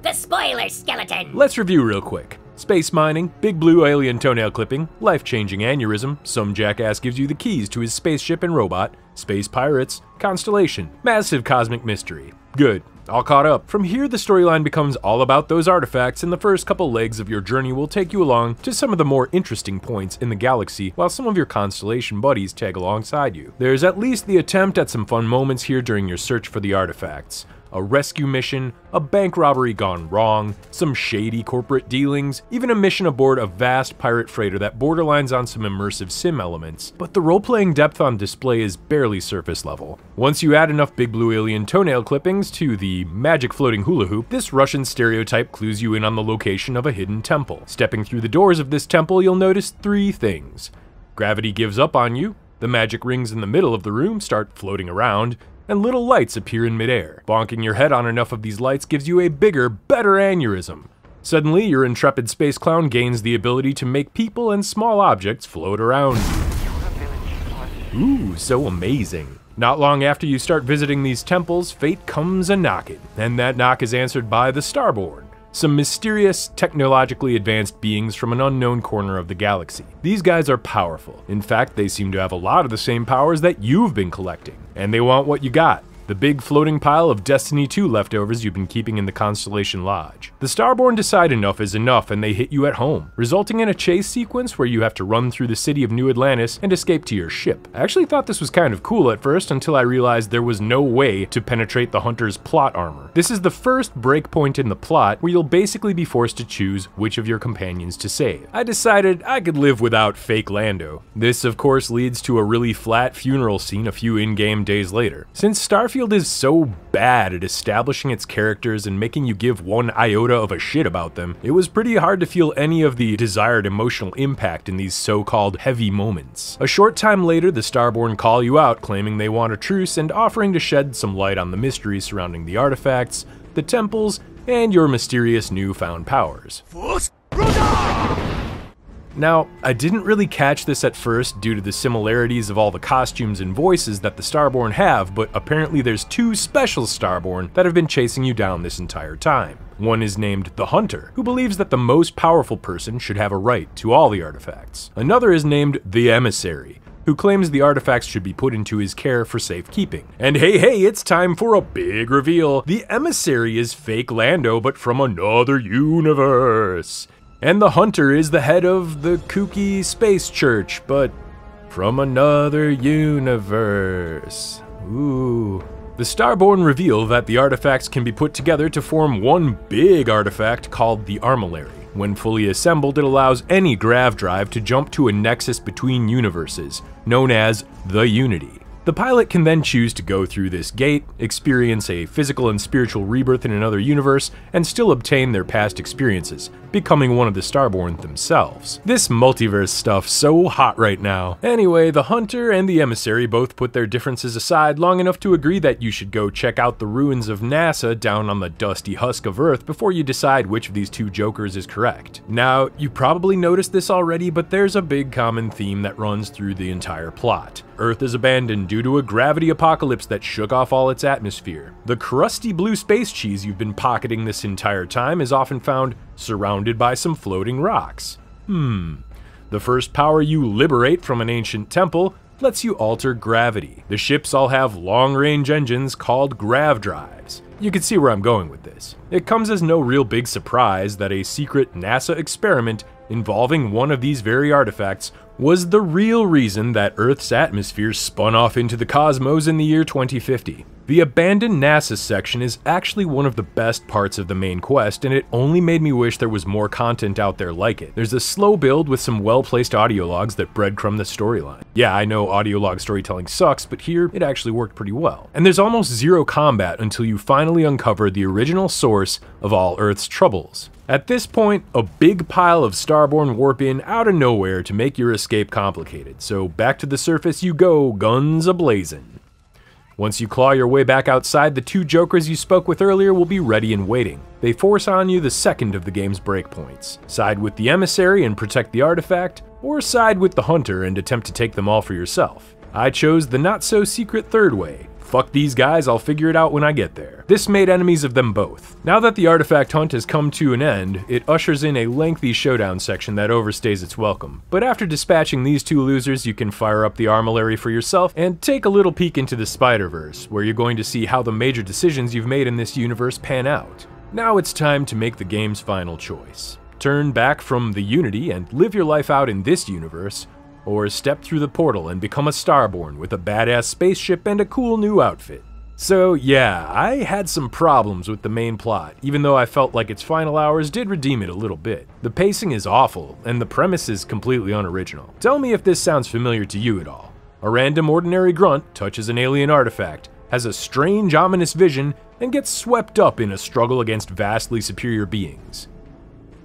the spoiler skeleton. Let's review real quick. Space mining, big blue alien toenail clipping, life changing aneurysm, some jackass gives you the keys to his spaceship and robot, space pirates, constellation, massive cosmic mystery. Good, all caught up. From here, the storyline becomes all about those artifacts, and the first couple legs of your journey will take you along to some of the more interesting points in the galaxy, while some of your constellation buddies tag alongside you. There's at least the attempt at some fun moments here during your search for the artifacts a rescue mission, a bank robbery gone wrong, some shady corporate dealings, even a mission aboard a vast pirate freighter that borderlines on some immersive sim elements, but the role-playing depth on display is barely surface level. Once you add enough big blue alien toenail clippings to the magic floating hula hoop, this Russian stereotype clues you in on the location of a hidden temple. Stepping through the doors of this temple, you'll notice three things. Gravity gives up on you, the magic rings in the middle of the room start floating around, and little lights appear in midair. Bonking your head on enough of these lights gives you a bigger, better aneurysm. Suddenly, your intrepid space clown gains the ability to make people and small objects float around you. Ooh, so amazing. Not long after you start visiting these temples, fate comes a knocking, and that knock is answered by the Starborn some mysterious, technologically advanced beings from an unknown corner of the galaxy. These guys are powerful. In fact, they seem to have a lot of the same powers that you've been collecting, and they want what you got the big floating pile of Destiny 2 leftovers you've been keeping in the Constellation Lodge. The Starborn decide enough is enough and they hit you at home, resulting in a chase sequence where you have to run through the city of New Atlantis and escape to your ship. I actually thought this was kind of cool at first until I realized there was no way to penetrate the Hunter's plot armor. This is the first breakpoint in the plot where you'll basically be forced to choose which of your companions to save. I decided I could live without fake Lando. This of course leads to a really flat funeral scene a few in-game days later. Since Starfield Is so bad at establishing its characters and making you give one iota of a shit about them, it was pretty hard to feel any of the desired emotional impact in these so-called heavy moments. A short time later, the Starborn call you out, claiming they want a truce and offering to shed some light on the mystery surrounding the artifacts, the temples, and your mysterious newfound powers. Now, I didn't really catch this at first due to the similarities of all the costumes and voices that the Starborn have, but apparently there's two special Starborn that have been chasing you down this entire time. One is named the Hunter, who believes that the most powerful person should have a right to all the artifacts. Another is named the Emissary, who claims the artifacts should be put into his care for safekeeping. And hey, hey, it's time for a big reveal. The emissary is fake Lando, but from another universe. And the hunter is the head of the kooky space church, but from another universe. Ooh. The Starborn reveal that the artifacts can be put together to form one big artifact called the Armillary. When fully assembled, it allows any grav drive to jump to a nexus between universes, known as the Unity. The pilot can then choose to go through this gate, experience a physical and spiritual rebirth in another universe, and still obtain their past experiences, becoming one of the Starborn themselves. This multiverse stuff so hot right now. Anyway, the Hunter and the Emissary both put their differences aside long enough to agree that you should go check out the ruins of NASA down on the dusty husk of Earth before you decide which of these two jokers is correct. Now, you probably noticed this already, but there's a big common theme that runs through the entire plot. Earth is abandoned due to a gravity apocalypse that shook off all its atmosphere. The crusty blue space cheese you've been pocketing this entire time is often found surrounded by some floating rocks. Hmm. The first power you liberate from an ancient temple lets you alter gravity. The ships all have long-range engines called grav drives. You can see where I'm going with this. It comes as no real big surprise that a secret NASA experiment involving one of these very artifacts was the real reason that Earth's atmosphere spun off into the cosmos in the year 2050. The abandoned NASA section is actually one of the best parts of the main quest, and it only made me wish there was more content out there like it. There's a slow build with some well-placed audio logs that breadcrumb the storyline. Yeah, I know audio log storytelling sucks, but here it actually worked pretty well. And there's almost zero combat until you finally uncover the original source of all Earth's troubles. At this point, a big pile of starborn warp in out of nowhere to make your escape complicated, so back to the surface you go, guns ablazing. Once you claw your way back outside, the two jokers you spoke with earlier will be ready and waiting. They force on you the second of the game's breakpoints. Side with the emissary and protect the artifact, or side with the hunter and attempt to take them all for yourself. I chose the not so secret third way, Fuck these guys, I'll figure it out when I get there. This made enemies of them both. Now that the artifact hunt has come to an end, it ushers in a lengthy showdown section that overstays its welcome. But after dispatching these two losers, you can fire up the armillary for yourself and take a little peek into the Spider-Verse, where you're going to see how the major decisions you've made in this universe pan out. Now it's time to make the game's final choice. Turn back from the Unity and live your life out in this universe, or step through the portal and become a Starborn with a badass spaceship and a cool new outfit. So yeah, I had some problems with the main plot, even though I felt like its final hours did redeem it a little bit. The pacing is awful, and the premise is completely unoriginal. Tell me if this sounds familiar to you at all. A random ordinary grunt touches an alien artifact, has a strange ominous vision, and gets swept up in a struggle against vastly superior beings.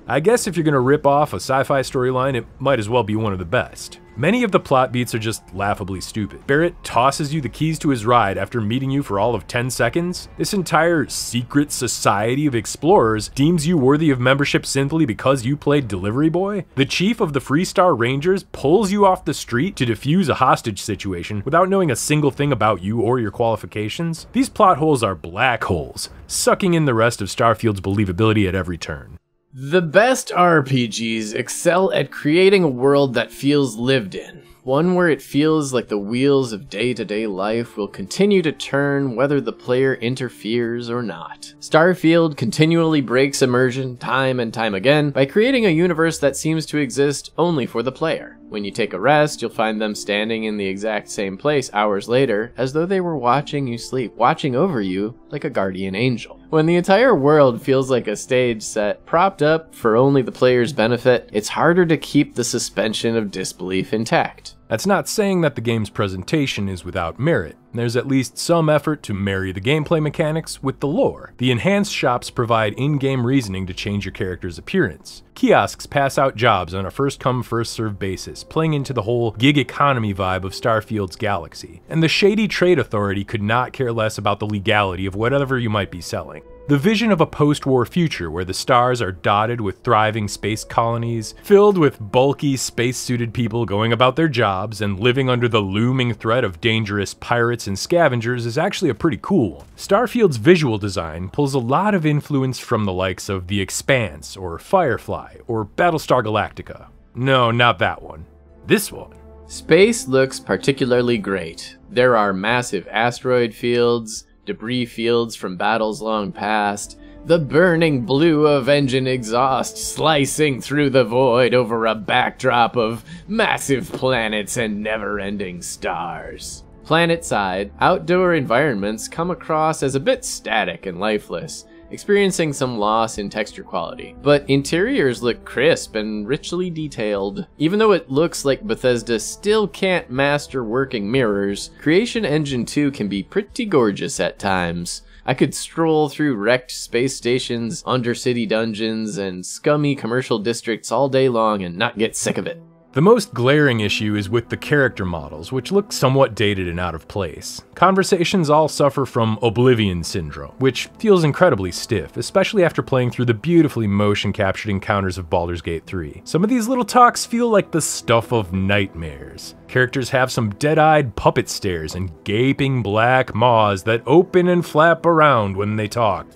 I guess if you're gonna rip off a sci-fi storyline, it might as well be one of the best. Many of the plot beats are just laughably stupid. Barrett tosses you the keys to his ride after meeting you for all of 10 seconds. This entire secret society of explorers deems you worthy of membership simply because you played delivery boy. The chief of the Freestar Rangers pulls you off the street to defuse a hostage situation without knowing a single thing about you or your qualifications. These plot holes are black holes, sucking in the rest of Starfield's believability at every turn. The best RPGs excel at creating a world that feels lived in. One where it feels like the wheels of day to day life will continue to turn whether the player interferes or not. Starfield continually breaks immersion time and time again by creating a universe that seems to exist only for the player. When you take a rest, you'll find them standing in the exact same place hours later, as though they were watching you sleep, watching over you like a guardian angel. When the entire world feels like a stage set, propped up for only the player's benefit, it's harder to keep the suspension of disbelief intact. That's not saying that the game's presentation is without merit. There's at least some effort to marry the gameplay mechanics with the lore. The enhanced shops provide in-game reasoning to change your character's appearance. Kiosks pass out jobs on a first-come, first-served basis, playing into the whole gig economy vibe of Starfield's galaxy. And the shady trade authority could not care less about the legality of whatever you might be selling. The vision of a post war future where the stars are dotted with thriving space colonies, filled with bulky space suited people going about their jobs and living under the looming threat of dangerous pirates and scavengers is actually a pretty cool. Starfield's visual design pulls a lot of influence from the likes of The Expanse, or Firefly, or Battlestar Galactica. No, not that one. This one. Space looks particularly great. There are massive asteroid fields, debris fields from battles long past, the burning blue of engine exhaust slicing through the void over a backdrop of massive planets and never ending stars. Planet side, outdoor environments come across as a bit static and lifeless, experiencing some loss in texture quality. But interiors look crisp and richly detailed. Even though it looks like Bethesda still can't master working mirrors, Creation Engine 2 can be pretty gorgeous at times. I could stroll through wrecked space stations, undercity dungeons, and scummy commercial districts all day long and not get sick of it. The most glaring issue is with the character models, which look somewhat dated and out of place. Conversations all suffer from Oblivion Syndrome, which feels incredibly stiff, especially after playing through the beautifully motion captured encounters of Baldur's Gate 3. Some of these little talks feel like the stuff of nightmares. Characters have some dead eyed puppet stares and gaping black maws that open and flap around when they talk.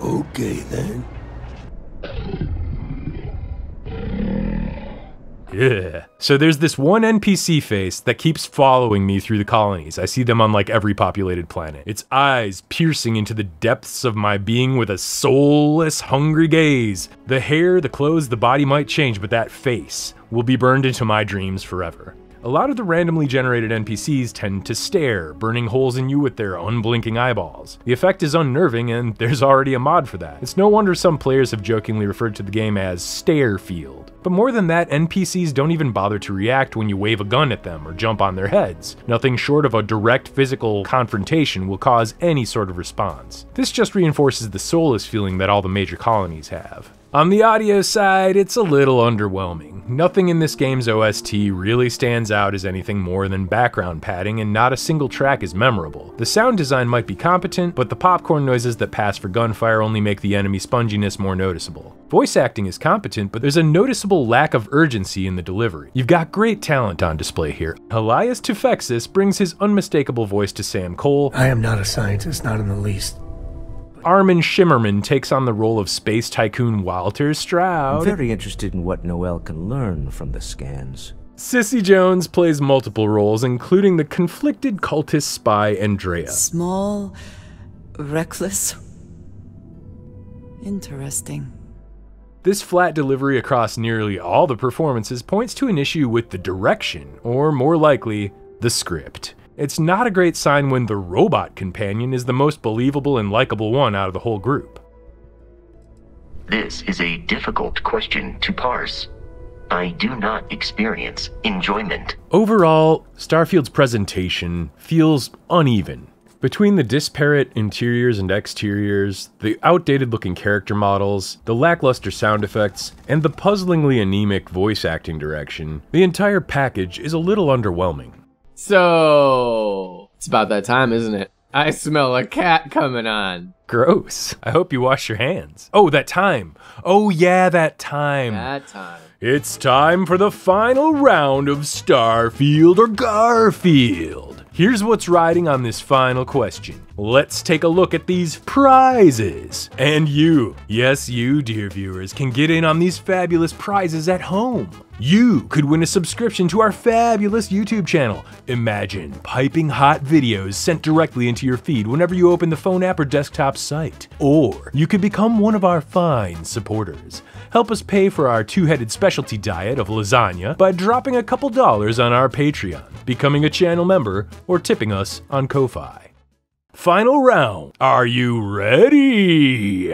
Okay then. Yeah. So there's this one NPC face that keeps following me through the colonies. I see them on like every populated planet. Its eyes piercing into the depths of my being with a soulless, hungry gaze. The hair, the clothes, the body might change, but that face will be burned into my dreams forever. A lot of the randomly generated NPCs tend to stare, burning holes in you with their unblinking eyeballs. The effect is unnerving, and there's already a mod for that. It's no wonder some players have jokingly referred to the game as Stare Field. But more than that, NPCs don't even bother to react when you wave a gun at them or jump on their heads. Nothing short of a direct physical confrontation will cause any sort of response. This just reinforces the soulless feeling that all the major colonies have. On the audio side, it's a little underwhelming. Nothing in this game's OST really stands out as anything more than background padding, and not a single track is memorable. The sound design might be competent, but the popcorn noises that pass for gunfire only make the enemy sponginess more noticeable. Voice acting is competent, but there's a noticeable lack of urgency in the delivery. You've got great talent on display here. Elias Tufexis brings his unmistakable voice to Sam Coe. I am not a scientist, not in the least. Armin Shimerman takes on the role of space tycoon Walter Stroud. I'm very interested in what Noel can learn from the scans. Cissy Jones plays multiple roles, including the conflicted cultist spy Andreja. Small, reckless. Interesting. This flat delivery across nearly all the performances points to an issue with the direction, or more likely, the script. It's not a great sign when the robot companion is the most believable and likable one out of the whole group. This is a difficult question to parse. I do not experience enjoyment. Overall, Starfield's presentation feels uneven. Between the disparate interiors and exteriors, the outdated looking character models, the lackluster sound effects, and the puzzlingly anemic voice acting direction, the entire package is a little underwhelming. So, it's about that time, isn't it? I smell a cat coming on. Gross. I hope you wash your hands. Oh, that time. Oh, yeah, that time. That time. It's time for the final round of Starfield or Garfield. Here's what's riding on this final question. Let's take a look at these prizes. And you, yes, you, dear viewers, can get in on these fabulous prizes at home. You could win a subscription to our fabulous YouTube channel. Imagine piping hot videos sent directly into your feed whenever you open the phone app or desktop site. Or you could become one of our fine supporters. Help us pay for our two headed specialty diet of lasagna by dropping a couple dollars on our Patreon, becoming a channel member, or tipping us on Ko fi. Final round. Are you ready?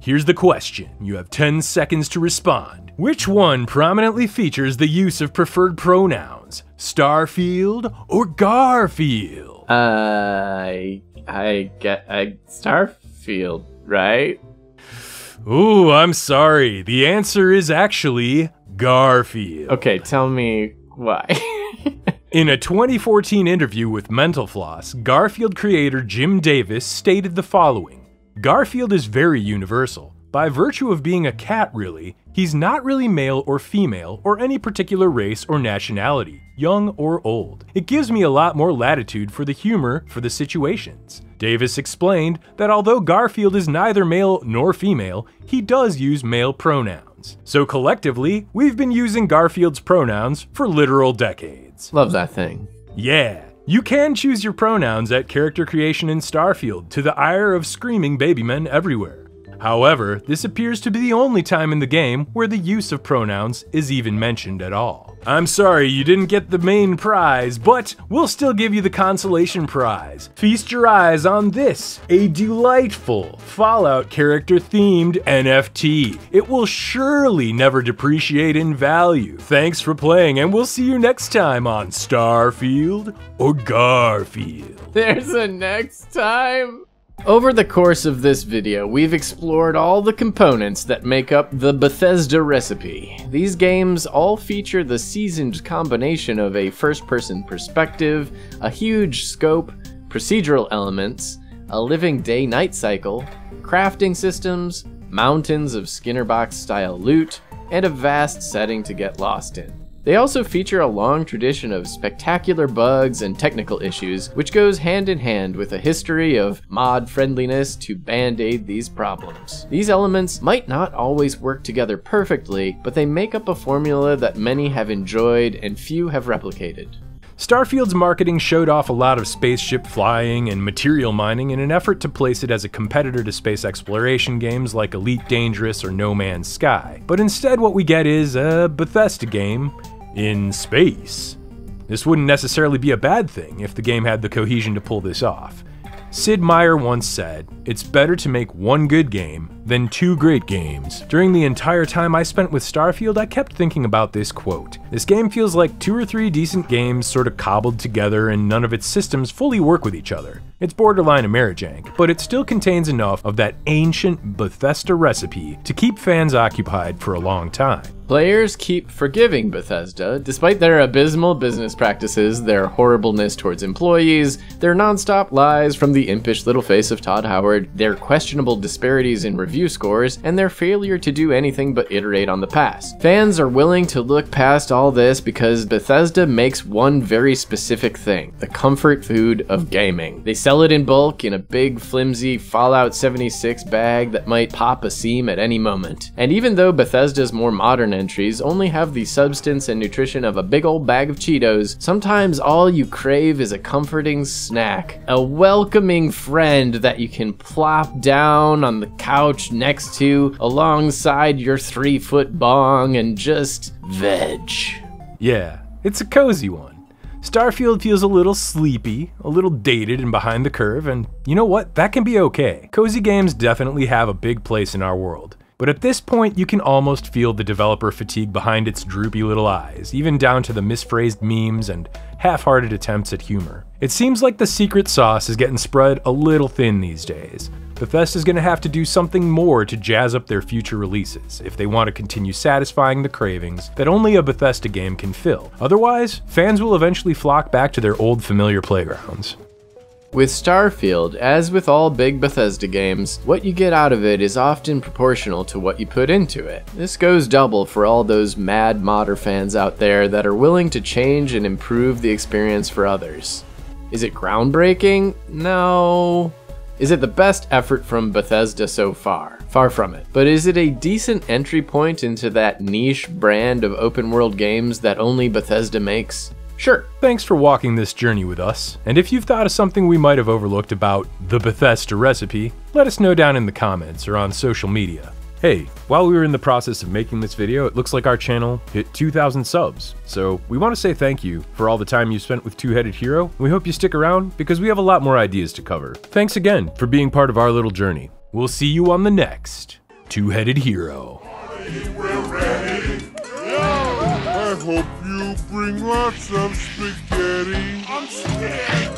Here's the question. You have 10 seconds to respond. Which one prominently features the use of preferred pronouns? Starfield or Garfield? Uh, I, I get I Starfield, right? Ooh, I'm sorry. The answer is actually Garfield. Okay, tell me why. In a 2014 interview with Mental Floss, Garfield creator Jim Davis stated the following Garfield is very universal. By virtue of being a cat, really, he's not really male or female or any particular race or nationality, young or old. It gives me a lot more latitude for the humor for the situations. Davis explained that although Garfield is neither male nor female, he does use male pronouns. So collectively, we've been using Garfield's pronouns for literal decades. Love that thing. Yeah. You can choose your pronouns at character creation in Starfield to the ire of screaming baby men everywhere. However, this appears to be the only time in the game where the use of pronouns is even mentioned at all. I'm sorry you didn't get the main prize, but we'll still give you the consolation prize. Feast your eyes on this, a delightful Fallout character themed NFT. It will surely never depreciate in value. Thanks for playing and we'll see you next time on Starfield or Garfield. There's a next time. Over the course of this video, we've explored all the components that make up the Bethesda recipe. These games all feature the seasoned combination of a first-person perspective, a huge scope, procedural elements, a living day-night cycle, crafting systems, mountains of Skinnerbox-style loot, and a vast setting to get lost in. They also feature a long tradition of spectacular bugs and technical issues, which goes hand in hand with a history of mod friendliness to band aid these problems. These elements might not always work together perfectly, but they make up a formula that many have enjoyed and few have replicated. Starfield's marketing showed off a lot of spaceship flying and material mining in an effort to place it as a competitor to space exploration games like Elite Dangerous or No Man's Sky. But instead, what we get is a Bethesda game in space. This wouldn't necessarily be a bad thing if the game had the cohesion to pull this off. Sid Meier once said, It's better to make one good game than two great games. During the entire time I spent with Starfield, I kept thinking about this quote. This game feels like two or three decent games sort of cobbled together and none of its systems fully work with each other. It's borderline a marriage Amerijank, but it still contains enough of that ancient Bethesda recipe to keep fans occupied for a long time. Players keep forgiving Bethesda, despite their abysmal business practices, their horribleness towards employees, their nonstop lies from the impish little face of Todd Howard, their questionable disparities in review scores, and their failure to do anything but iterate on the past. Fans are willing to look past all this because Bethesda makes one very specific thing the comfort food of gaming. They sell it in bulk in a big, flimsy Fallout 76 bag that might pop a seam at any moment. And even though Bethesda's more modern entries only have the substance and nutrition of a big old bag of Cheetos, sometimes all you crave is a comforting snack, a welcoming friend that you can plop down on the couch next to alongside your three foot bong and just veg. Yeah, it's a cozy one. Starfield feels a little sleepy, a little dated and behind the curve, and you know what? That can be okay. Cozy games definitely have a big place in our world. But at this point, you can almost feel the developer fatigue behind its droopy little eyes, even down to the misphrased memes and half hearted attempts at humor. It seems like the secret sauce is getting spread a little thin these days. Bethesda's gonna have to do something more to jazz up their future releases if they want to continue satisfying the cravings that only a Bethesda game can fill. Otherwise, fans will eventually flock back to their old familiar playgrounds. With Starfield, as with all big Bethesda games, what you get out of it is often proportional to what you put into it. This goes double for all those mad modder fans out there that are willing to change and improve the experience for others. Is it groundbreaking? No. Is it the best effort from Bethesda so far? Far from it. But is it a decent entry point into that niche brand of open world games that only Bethesda makes? Sure. Thanks for walking this journey with us, and if you've thought of something we might have overlooked about the Bethesda recipe, let us know down in the comments or on social media. Hey, while we were in the process of making this video, it looks like our channel hit 2,000 subs. So we want to say thank you for all the time you spent with Two-Headed Hero. We hope you stick around because we have a lot more ideas to cover. Thanks again for being part of our little journey. We'll see you on the next Two-Headed Hero. I hope you bring lots of spaghetti. I'm scared.